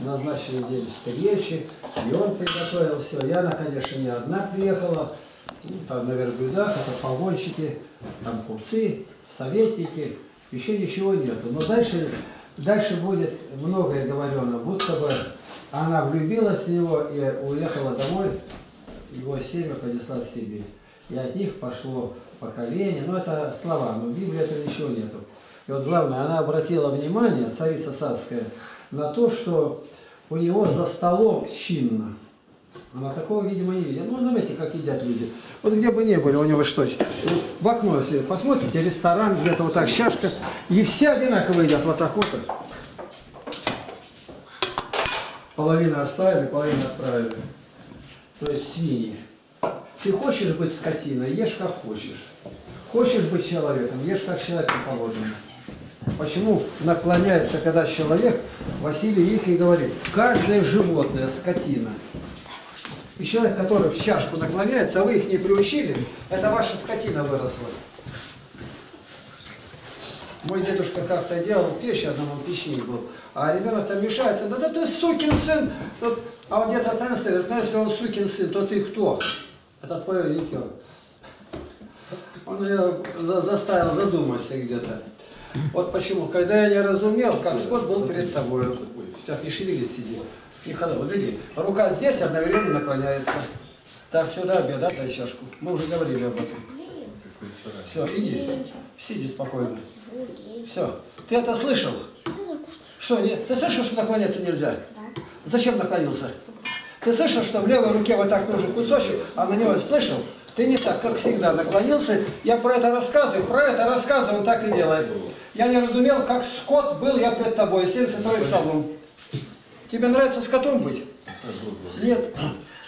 назначенный день встречи, и он приготовил все. Яна, конечно, не одна приехала, ну, там на верблюдах, это погонщики, там купцы, советники, еще ничего нету. Но дальше, дальше будет многое говорено, будто бы она влюбилась в него и уехала домой, его семя понесла в себе. И от них пошло поколение, ну это слова, но в Библии этого ничего нету. И вот главное, она обратила внимание, царица Савская, на то, что у него за столом чинно. Она такого, видимо, не видела. Ну, заметьте, как едят люди. Вот где бы ни были, у него что? В окно, если посмотрите, ресторан, где-то вот так чашка, и все одинаково едят, вот так вот. Половину оставили, половину отправили. То есть свиньи. Ты хочешь быть скотиной, ешь как хочешь. Хочешь быть человеком, ешь как человеку положено. Почему наклоняется, когда человек, Василий Ихий говорит, каждое животное, скотина. И человек, который в чашку наклоняется, а вы их не приучили, это ваша скотина выросла. Мой дедушка как-то делал печь, одному печенье был, а ребенок там мешается, да, да ты сукин сын, вот, а он где-то останется, говорит, ну если он сукин сын, то ты кто? Это твое дитё. Он меня заставил задуматься где-то. Вот почему, когда я не разумел, как скот был перед тобой. Сейчас не шевелись, сиди. Не ходи, вот иди. Рука здесь одновременно наклоняется. Так, сюда, беда, дай чашку. Мы уже говорили об этом. Все, иди. Сиди спокойно. Все. Ты это слышал? Что, нет? Ты слышал, что наклоняться нельзя? Зачем наклонился? Ты слышал, что в левой руке вот так нужен кусочек, а на него слышал? Ты не так, как всегда, наклонился. Я про это рассказываю, про это рассказываю, он так и делает. Я не разумел, как скот был я пред тобой, 72 псалом. Тебе нравится скотом быть? Нет.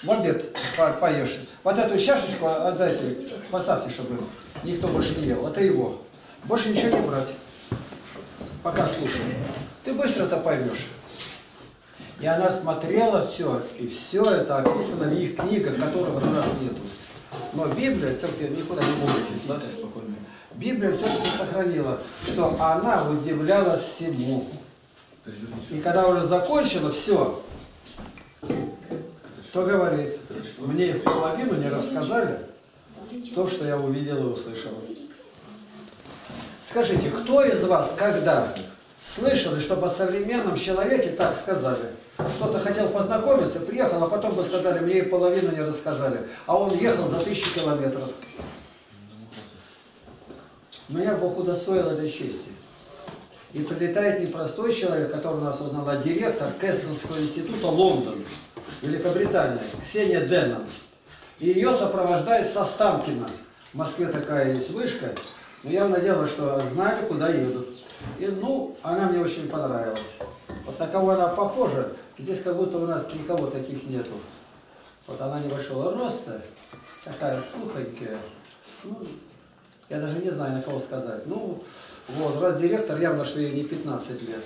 В обед по поешь. Вот эту чашечку отдайте, поставьте, чтобы никто больше не ел. Это его. Больше ничего не брать. Пока слушай. Ты быстро это поймешь. И она смотрела все, и все это описано в их книгах, которых у нас нету. Но Библия, все-таки никуда не бойтесь, да, спокойно. Библия все-таки сохранила, что она удивлялась всему. И когда уже закончила все, то говорит, мне в половину не рассказали то, что я увидела и услышала. Скажите, кто из вас когда слышали, чтобы о современном человеке так сказали? Кто-то хотел познакомиться, приехал, а потом бы сказали, мне и половину не рассказали. А он ехал за тысячи километров. Но я Бог удостоил этой чести. И прилетает непростой человек, который нас узнал, а директор Кэстонского института Лондон, Великобритания, Ксения Деннон. И ее сопровождает Состанкина. В Москве такая есть вышка. Но я надеялся, что знали, куда едут. И, ну, она мне очень понравилась. Вот на кого она похожа, здесь как будто у нас никого таких нету. Вот она небольшого роста, такая сухонькая. Ну, я даже не знаю, на кого сказать. Ну, вот, раз директор, явно, что ей не 15 лет.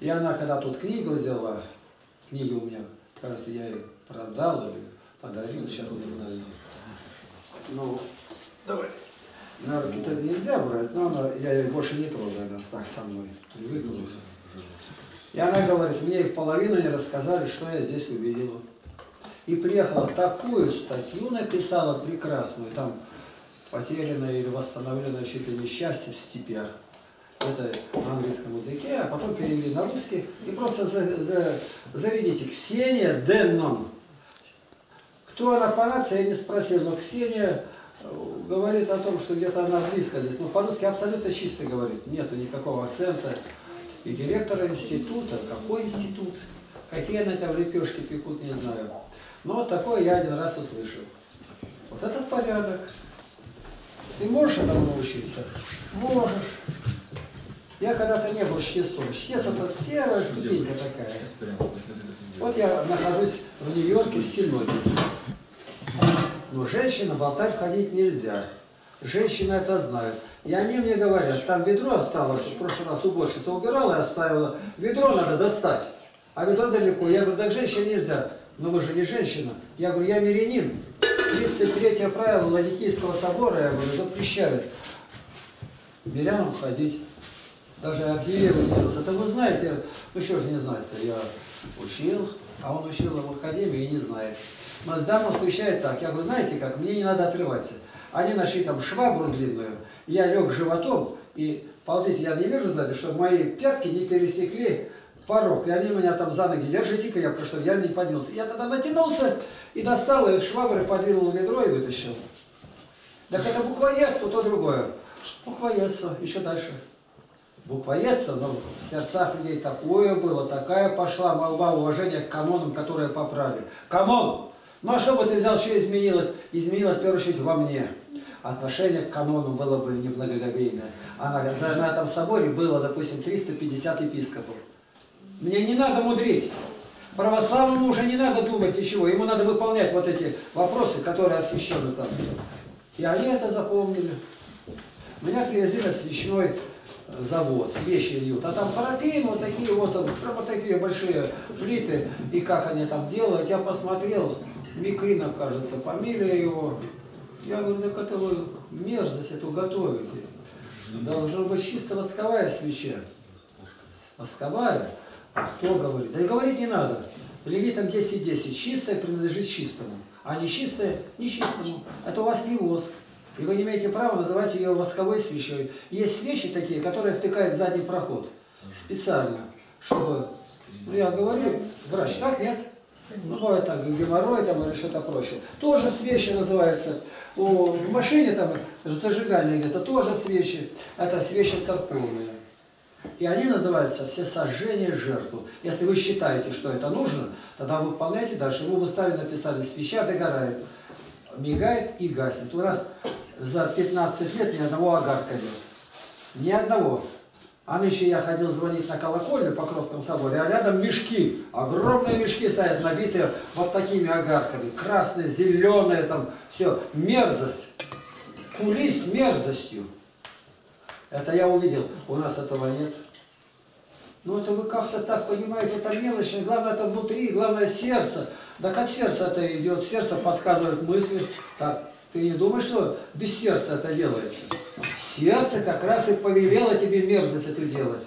И она, когда тут книгу взяла, книги у меня, кажется, я ее продал или подарил, сейчас не знаю. Ну, давай. На руки-то нельзя брать, но она, я ее больше не трогаю, она так со мной привыкла. И она говорит, мне и в половину не рассказали, что я здесь увидела. И приехала, такую статью написала прекрасную, там потерянное или восстановленное чуть ли не счастье в степях. Это на английском языке, а потом перевели на русский. И просто за, за, заведите Ксения Деннон. Кто она по нации, я не спросил, но Ксения говорит о том, что где-то она близко здесь. Ну, по-русски абсолютно чисто говорит. Нету никакого акцента. И директора института, какой институт, какие на этом лепешки пекут, не знаю. Но вот такое я один раз услышал. Вот этот порядок. Ты можешь этому научиться? Можешь. Я когда-то не был чтецом. Чтец это первая ступенька такая. Вот я нахожусь в Нью-Йорке в Синоде. Но женщина в алтарь входить нельзя. Женщины это знают. И они мне говорят, там ведро осталось, в прошлый раз уборщица убирала и оставила. Ведро надо достать. А ведро далеко. Я говорю, так женщине нельзя. Но вы же не женщина. Я говорю, я мирянин. 33 правило Ладикийского собора, я говорю, запрещают мирянам ходить. даже архивировать не Это вы знаете, ну что же не знать-то, я учил, а он учил в академии и не знает. Дама освещает так, я говорю, знаете как, мне не надо отрываться. Они нашли там швабру длинную, я лег животом и ползите, я не вижу сзади, чтобы мои пятки не пересекли порог. И они меня там за ноги, держите крепко, чтобы я не поднялся. Я тогда натянулся и достал, и швабры подвинул ведро и вытащил. Так это буквоедство, то другое. Буквоедство, еще дальше. Буквоедство, но в сердцах людей такое было, такая пошла молва уважения к канонам, которые поправили. Канон! Ну а что бы ты взял, что изменилось? Изменилось, в первую очередь, во мне. Отношение к канону было бы неблагоговейное. А на, на этом соборе было, допустим, 350 епископов. Мне не надо мудрить. Православному уже не надо думать ничего. Ему надо выполнять вот эти вопросы, которые освящены там. И они это запомнили. Меня привезли на свечной завод, свечи льют. А там парафин, вот такие вот, прямо такие большие плиты. И как они там делают, я посмотрел, Микринов, кажется, фамилия его. Я говорю, так это вы мерзость эту готовите. Должна быть чисто восковая свеча. Восковая. А кто говорит? Да и говорить не надо. Левитам 10.10. Чистое принадлежит чистому. А не чистое – не чистому. Это у вас не воск. И вы не имеете права называть ее восковой свечой. Есть свечи такие, которые втыкают в задний проход. Специально. Чтобы... Ну, я говорю, врач, так нет? Ну, бывает так, геморрой там или что-то прочее. Тоже свечи называется. У, в машине там зажигание где-то тоже свечи. Это свечи церковные. И они называются все сожжения жертву. Если вы считаете, что это нужно, тогда выполняйте дальше. Вы в уставе написали, свеча догорает, мигает и гаснет. У нас за 15 лет ни одного огарка нет. Ни одного. А нынче я ходил звонить на колокольню по Кровскому соборе, а рядом мешки, огромные мешки стоят, набитые вот такими огарками. Красные, зеленые, там все, мерзость. Кулись мерзостью. Это я увидел, у нас этого нет. Ну это вы как-то так понимаете, это мелочь, главное это внутри, главное сердце. Да как сердце это идет, сердце подсказывает мысли. Так, ты не думаешь, что без сердца это делается? Сердце как раз и повелело тебе мерзость эту делать.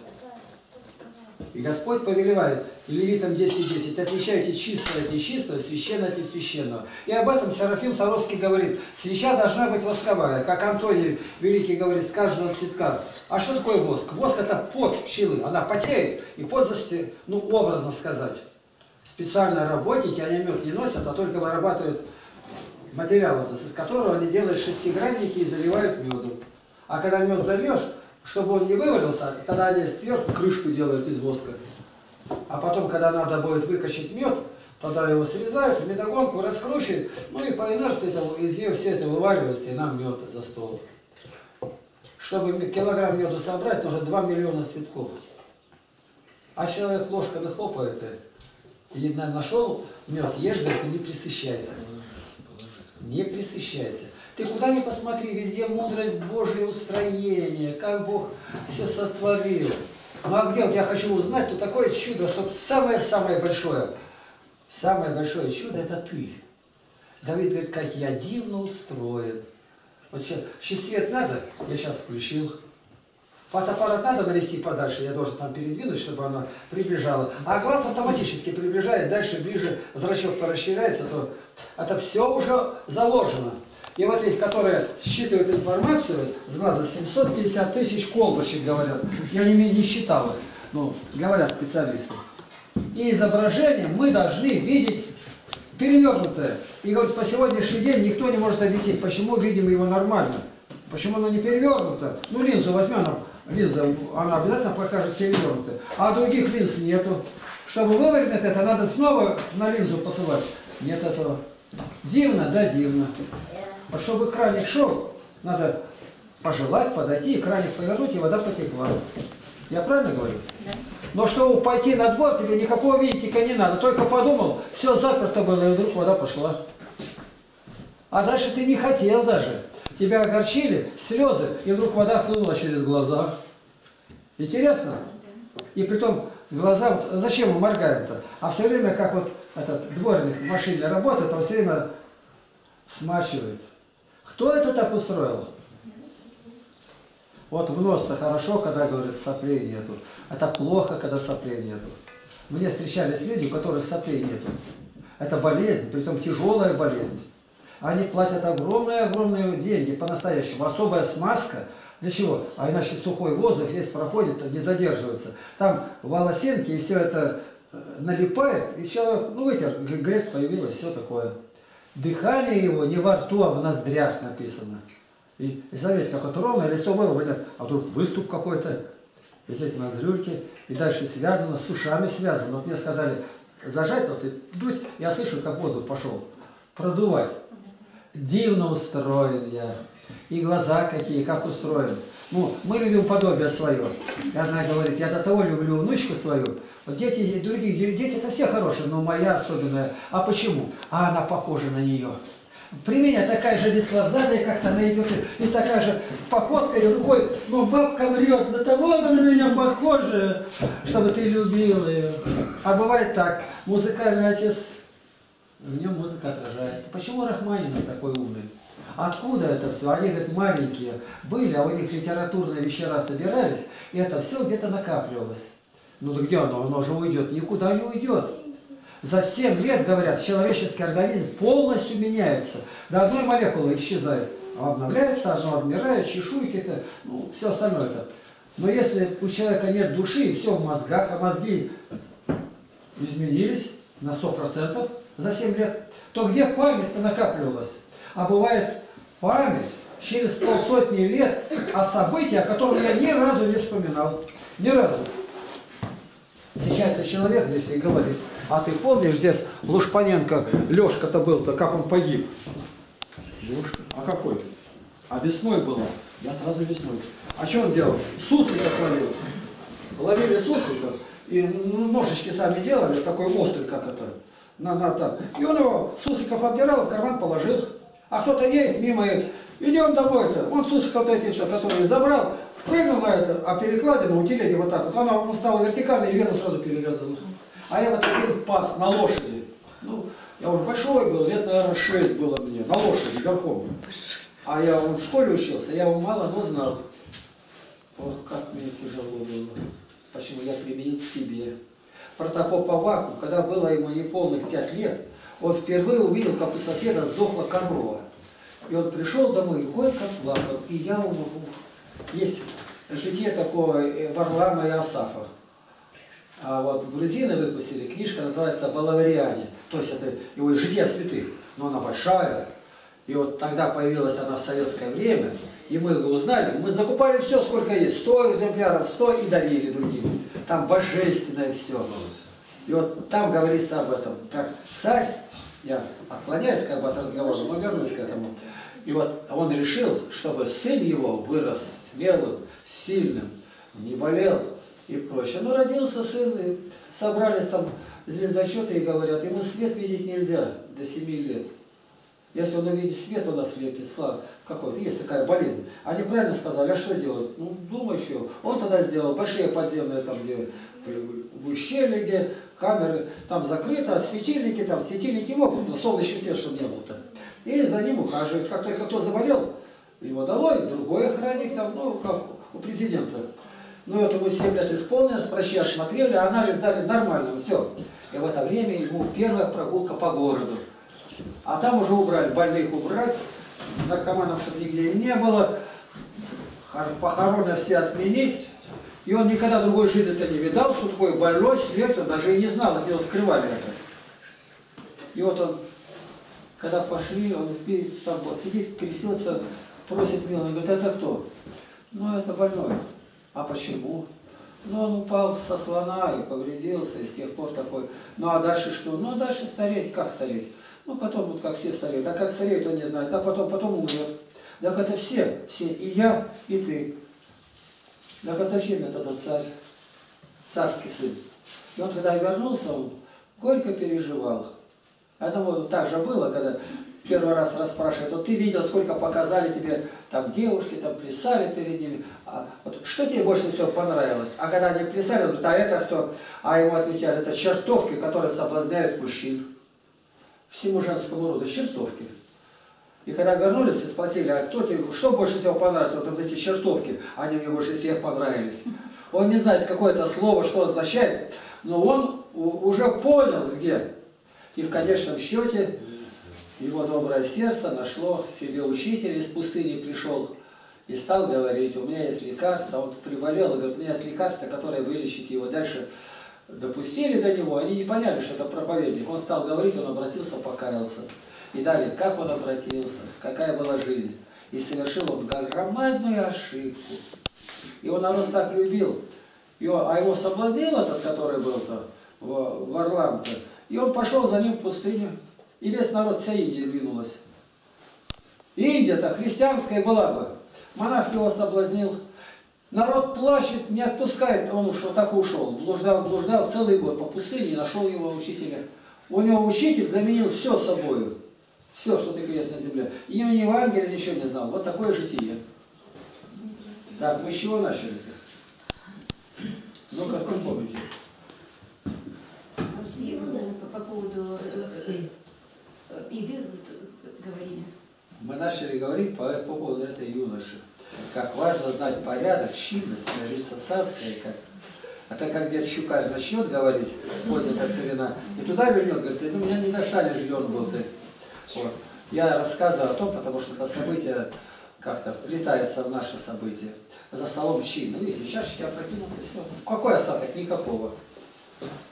И Господь повелевает, Левитам 10.10, 10, отличайте чистое от нечистого, священное от несвященного. И об этом Серафим Саровский говорит, свеча должна быть восковая, как Антоний Великий говорит, с каждого цветка. А что такое воск? Воск это пот пчелы, она потеет, и пот засте, ну образно сказать. Специально работники, они мед не носят, а только вырабатывают материал, из которого они делают шестигранники и заливают медом. А когда мед зальешь, чтобы он не вывалился, тогда они сверху крышку делают из воска. А потом, когда надо будет выкачать мед, тогда его срезают, медогонку раскручивают, ну и по инерции этого, из нее все это вываливается, и нам мед за стол. Чтобы килограмм меда собрать, нужно 2 миллиона цветков. А человек ложкой нахлопает, и нашел мед, ешь, говорит, и не присыщайся. Не присыщайся. Ты куда ни посмотри, везде мудрость Божье устроение, как Бог все сотворил. Ну а где вот я хочу узнать, то такое чудо, чтобы самое-самое большое, самое большое чудо это ты. Давид говорит, как я дивно устроен. Вот сейчас, сейчас свет надо, я сейчас включил. Фотоаппарат надо навести подальше, я должен там передвинуть, чтобы она приближала. А глаз автоматически приближает, дальше ближе зрачок-то расширяется, то это все уже заложено. И вот эти, которые считывают информацию с глаза, 750 тысяч колбочек, говорят. Я не, не считал их, ну, говорят специалисты. И изображение мы должны видеть перевернутое. И говорят, по сегодняшний день никто не может объяснить, почему видим его нормально. Почему оно не перевернуто? Ну, линзу возьмем, линза, она обязательно покажет перевернутое. А других линз нету. Чтобы вывернуть это, надо снова на линзу посылать. Нет этого. Дивно, да, дивно. А чтобы краник шел, надо пожелать, подойти, и краник повернуть, и вода потекла. Я правильно говорю? Да. Но чтобы пойти на двор, тебе никакого винтика не надо. Только подумал, все заперто было, и вдруг вода пошла. А дальше ты не хотел даже. Тебя огорчили, слезы, и вдруг вода хлынула через глаза. Интересно? И при том глаза, вот зачем мы моргаем-то? А все время, как вот этот дворник в машине работает, он все время смачивает. Кто это так устроил? Вот в нос хорошо, когда говорят соплей нету. Это плохо, когда соплей нету. Мне встречались люди, у которых соплей нету. Это болезнь, притом тяжелая болезнь. Они платят огромные-огромные деньги по-настоящему. Особая смазка. Для чего? А иначе сухой воздух весь проходит, не задерживается. Там волосинки и все это э, налипает, и человек, ну вытер, грязь появилась, все такое. Дыхание его не во рту, а в ноздрях написано. И, и заметьте, как это ровно, листок было, а тут выступ какой-то, и здесь ноздрюльки, и дальше связано, с ушами связано. Вот мне сказали, зажать после, дуть, я слышу, как воздух пошел, продувать. Дивно устроен я. И глаза какие, как устроен. Ну, мы любим подобие свое. И одна говорит, я до того люблю внучку свою. Вот дети, другие дети, это все хорошие, но моя особенная. А почему? А она похожа на нее. При меня такая же веслозадая, как она идет, и такая же походка, и рукой, ну бабка врет, на того она на меня похожа, чтобы ты любил ее. А бывает так, музыкальный отец, в нем музыка отражается. Почему Рахманинов такой умный? Откуда это все? Они, говорят, маленькие были, а у них литературные вечера собирались, и это все где-то накапливалось. Ну да где оно? Оно же уйдет. Никуда не уйдет. За 7 лет, говорят, человеческий организм полностью меняется. До одной молекулы исчезает. А обновляется, одно отмирает, чешуйки-то, ну, все остальное это. Но если у человека нет души, и все в мозгах, а мозги изменились на 100% за 7 лет, то где память-то накапливалась? А бывает память через полсотни лет о событии, о котором я ни разу не вспоминал. Ни разу. Сейчас человек здесь и говорит, а ты помнишь здесь Лушпаненко, Лешка-то был-то, как он погиб? Лешка? А какой? А весной было. Я сразу весной. А что он делал? Сусликов ловил. Ловили сусликов и ножички сами делали, такой острый, как это. На, на, так. И он его сусликов обдирал, в карман положил. А кто-то едет мимо, идем домой-то. Он сусликов эти, что, забрал, прыгнул на это, а перекладину у телеги вот так вот. Она он стала вертикально и вену сразу перерезала. А я вот такой пас на лошади. Ну, я уже большой был, лет, наверное, 6 было мне, на лошади, верхом. А я он в школе учился, я его мало, но знал. Ох, как мне тяжело было. Почему я применил к себе. Протопоп Аваку, когда было ему неполных 5 лет, он впервые увидел, как у соседа сдохла корова. И он пришел домой и горько плакал. И я ему... Есть житие такого э, Варлама и Асафа. А вот грузины выпустили, книжка называется «Балавариане». То есть это его «Жития святых». Но она большая. И вот тогда появилась она в советское время, и мы его узнали. Мы закупали все, сколько есть. 100 экземпляров, 100 и дарили другим. Там божественное все. И вот там говорится об этом. Как царь, я отклоняюсь как бы от разговора, но вернусь к этому. И вот он решил, чтобы сын его вырос смелым, сильным, не болел, и прочее. Ну, родился сын, и собрались там звездочеты и говорят, ему свет видеть нельзя до 7 лет. Если он увидит свет, он ослепнет, слава какой-то. Есть такая болезнь. Они правильно сказали, а что делать? Ну, думай еще. Он тогда сделал большие подземные, там, где ущелье, где камеры, там закрыто, светильники, там, светильники могут, но солнечный свет, чтобы не было-то. И за ним ухаживают. Как только кто заболел, его долой, другой охранник, там, ну, как у президента. Ну, этому 7 лет исполнилось, врачи осмотрели, анализ дали нормально, все. И в это время ему первая прогулка по городу. А там уже убрали, больных убрать, наркоманов, чтобы нигде не было, похороны все отменить. И он никогда другой жизни-то не видал, что такое больной, смерть, даже и не знал, от него скрывали это. И вот он, когда пошли, он там сидит, крестился, просит мило, говорит, это кто? Ну, это больной. А почему? Ну, он упал со слона и повредился, и с тех пор такой. Ну, а дальше что? Ну, дальше стареть. Как стареть? Ну, потом, вот как все стареют. А как стареют, он не знает. А потом, потом умрет. Так это все, все. И я, и ты. Так а зачем этот царь? Царский сын. И он, когда вернулся, он горько переживал. Я думаю, так же было, когда первый раз расспрашивают, вот ты видел, сколько показали тебе там девушки, там плясали перед ними, а, вот, что тебе больше всего понравилось? А когда они плясали, он говорит, а это кто? А ему отвечали, это чертовки, которые соблазняют мужчин. Всему женскому роду чертовки. И когда вернулись, спросили, а кто тебе, что больше всего понравилось, вот эти чертовки, они мне больше всех понравились. Он не знает какое-то слово, что означает, но он уже понял, где. И в конечном счете его доброе сердце нашло себе учителя из пустыни пришел и стал говорить, у меня есть лекарство, он приболел, и говорит, у меня есть лекарство, которое вылечит его. Дальше допустили до него, они не поняли, что это проповедник. Он стал говорить, он обратился, покаялся. И далее, как он обратился, какая была жизнь. И совершил он громадную ошибку. Его народ так любил. Его, а его соблазнил этот, который был-то, в, в Орлам-то. И он пошел за ним в пустыню. И весь народ, вся Индия двинулась. Индия-то христианская была бы. Монах его соблазнил. Народ плачет, не отпускает, он ушел, так и ушел. Блуждал, блуждал целый год по пустыне нашел его учителя. У него учитель заменил все собою. Все, что только есть на земле. И ни Евангелия, ничего не знал. Вот такое житие. Так, мы с чего начали? Ну, как вы помните? По поводу э, э, еды говорили. Мы начали говорить по, по поводу этой юноши. Как важно знать порядок, чинность, ложиться царская, как а так как где-то щукарь начнет говорить, вот эта старина, и туда вернет, говорит, ты ну, меня не достали жден был ты. Вот. Я рассказываю о том, потому что это событие как-то вплетается в наше событие. За столом щи. Ну, видите, чашечки опрокинуты, все. Какой осадок? Никакого.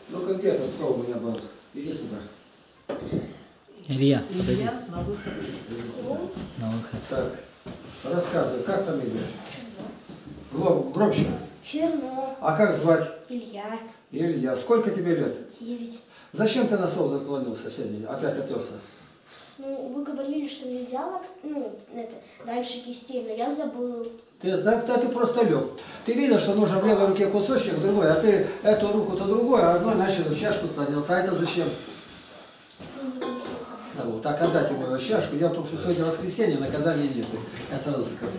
Ну-ка, где этот проб у меня был? Иди сюда. Илья, подойди. Илья на выход. На выход. Так, рассказывай, как фамилия? Гром, громче. Чернов, А как звать? Илья, Илья. Сколько тебе лет? девять. Зачем ты на стол заклонился сегодня? Опять оперся. Ну, вы говорили, что нельзя, лак- ну, это, дальше кистей, но я забыл. Ты, да, да ты просто лег. Ты видел, что нужно в левой руке кусочек, в другой, а ты эту руку-то другой, а одной начал в чашку склонился. А это зачем? Вот так отдать ему чашку. Дело в том, что сегодня воскресенье, наказания нет. Я сразу скажу.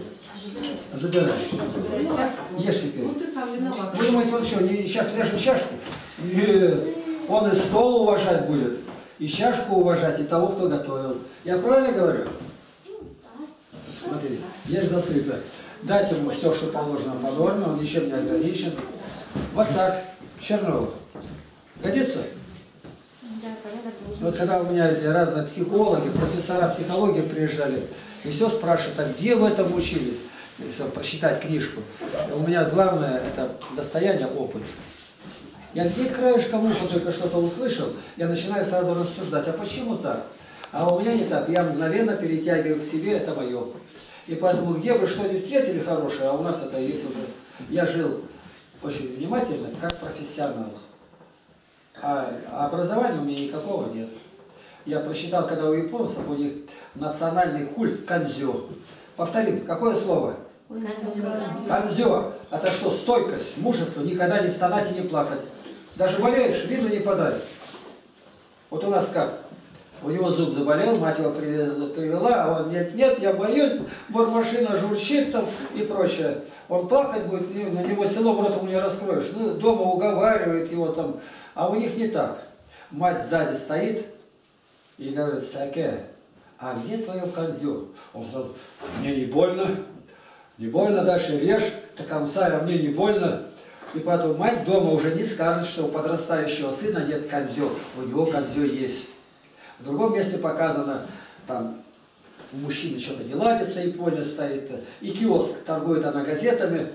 Забирай. Ешь теперь. Вы думаете, он что, не, сейчас ляжет в чашку? Нет. Он и стол уважать будет, и чашку уважать, и того, кто готовил. Я правильно говорю? Смотри, ешь засыпа. Дать ему все, что положено по норме, он ничем не ограничен. Вот так. Чернов. Годится? Вот когда у меня разные психологи, профессора психологии приезжали, и все спрашивают, а где вы этому учились? И всё, прочитать книжку. И у меня главное это достояние опыт. Я где краешком уха только что-то услышал, я начинаю сразу рассуждать, а почему так? А у меня не так, я мгновенно перетягиваю к себе, это мое. И поэтому где вы что не встретили хорошее, а у нас это есть уже. Я жил очень внимательно, как профессионал. А образования у меня никакого нет. Я прочитал, когда у японцев у них национальный культ канзё. Повторим, какое слово? Канзё. Это что, стойкость, мужество, никогда не стонать и не плакать. Даже болеешь, виду не подай. Вот у нас как? У него зуб заболел, мать его привела, а он нет-нет, я боюсь, бормашина журчит там и прочее. Он плакать будет, ну, на него селом ротом не раскроешь. Ну, дома уговаривает его там, а у них не так. Мать сзади стоит и говорит, Саке, а где твое козё? Он сказал, мне не больно, не больно, дальше режь, так комсай, а мне не больно. И поэтому мать дома уже не скажет, что у подрастающего сына нет козё, у него козё есть. В другом месте показано, там у мужчины что-то не ладится, Япония стоит, и киоск торгует она газетами,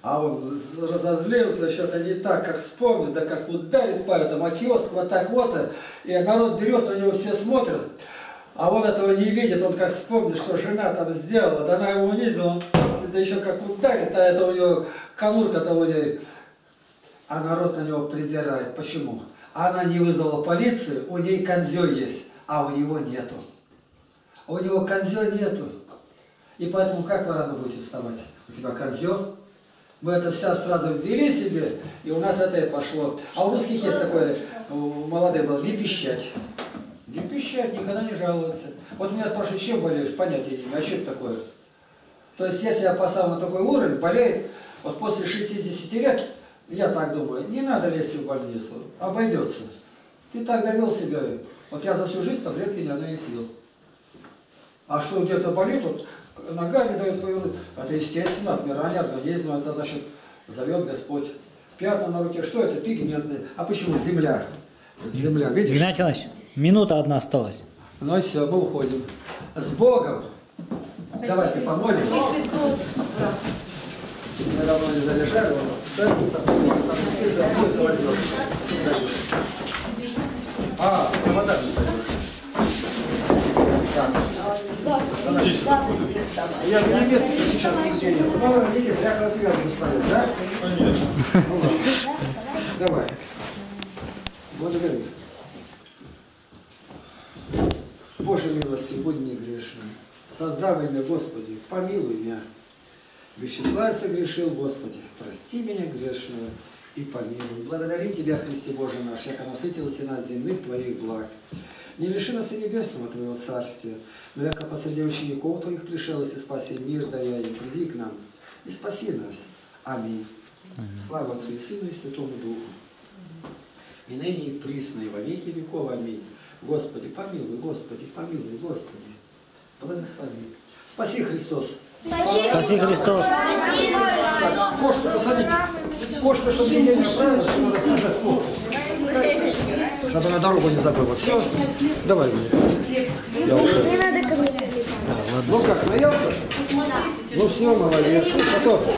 а он разозлился, что-то не так, как вспомнит, да как ударит по этому, а киоск вот так вот, и народ берет, на него все смотрят, а он этого не видит, он как вспомнит, что жена там сделала, да она его унизила, он да еще как ударит, а это у него конурка-то у нее, а народ на него презирает. Почему? Она не вызвала полицию, у ней конзё есть, а у него нету. А у него конзё нету. И поэтому как вы рано будете вставать? У тебя конзё? Мы это вся сразу ввели себе, и у нас это и пошло. А у русских есть такое, у молодых было, не пищать. Не пищать, никогда не жаловаться. Вот меня спрашивают, чем болеешь, понятия не имею, а что это такое? То есть, если я поставил на такой уровень, болеет, вот после 60 лет, я так думаю, не надо лезть в больницу, обойдется. Ты так довел себя. Вот я за всю жизнь таблетки ни одной не съел. А что где-то болит, вот нога не дает повернуть, это естественно, отмирание организма, это значит, зовет Господь. Пятна на руке, что это? Пигментные. А почему? Земля. Земля, видишь? Игнатий Иванович, минута одна осталась. Ну и все, мы уходим. С Богом! Давайте помолимся. Мы давно не заряжали, вот, церковь, там, там, спит, за мной возьмешь. А, вода не пойдешь. Так. Я не место сейчас нигде. Ну, ладно, видите, я как отвергну ставить, да? Конечно. Ну ладно. Давай. Благодарю. Боже милости, будь мне грешным. Создавай меня, Господи, помилуй меня. Вещеслав согрешил, Господи, прости меня грешного и помилуй. Благодарим Тебя, Христе Боже наш, яко насытился нас земных Твоих благ. Не лиши нас и небесного Твоего Царствия, но яко посреди учеников Твоих пришел, и спаси мир дая им, приди к нам и спаси нас. Аминь. Слава Отцу и Сыну и Святому Духу. И ныне и присно, и во веки веков. Аминь. Господи, помилуй, Господи, помилуй, Господи. Благослови. Спаси Христос. Спаси Христос. Так, кошку посадите. Кошка, чтобы ее не правила, чтобы рассажать кошку. Чтобы она дорогу не забыла. Все, давай мне. Я ушел. Не надо ко мне. Ну как, смеялся? Ну все, молодец. Потом.